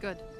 Good.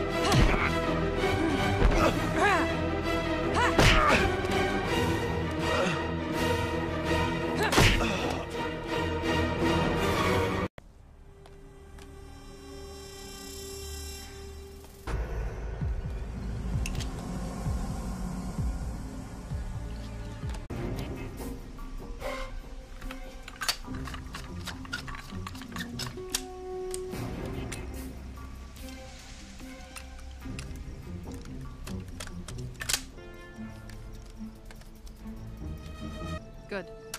Good.